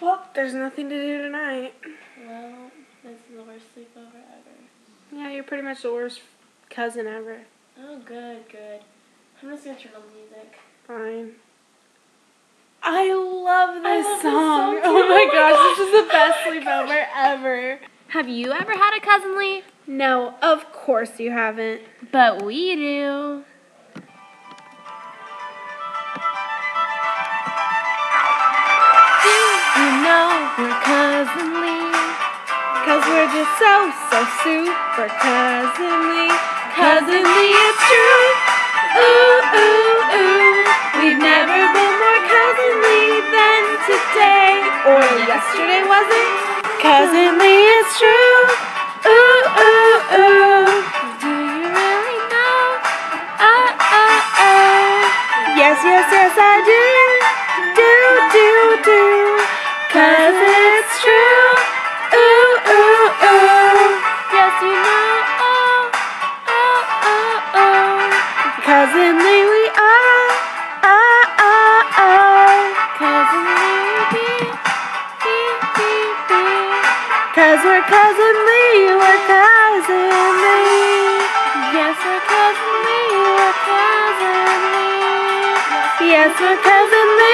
Well, there's nothing to do tonight. Well, this is the worst sleepover ever. Yeah, you're pretty much the worst cousin ever. Oh, good, good. I'm just gonna turn on music. Fine. I love this love this song. song Oh my Oh my gosh, gosh. this is the best sleepover ever. Have you ever had a cousinly? No, of course you haven't. But we do. We're cousin Lee. Cause we're just so, so super cousinly. Cousinly, it's true. Ooh, ooh, ooh. We've never been more cousinly than today. Or yesterday, was it? Cousinly, it's true. Ooh, ooh, ooh. Do you really know? Oh, oh, oh. Yes, yes, yes, I do. Do, do, do. Cause it's true. Ooh, ooh, ooh. Yes, you know. Oh, oh, oh, oh. Cousinly we are. Ah, ah, ah. Cousinly, be, be, be, be. Cause we're cousinly, we're cousinly. Yes, we're cousinly, we're cousin Lee. Yes, we're cousinly,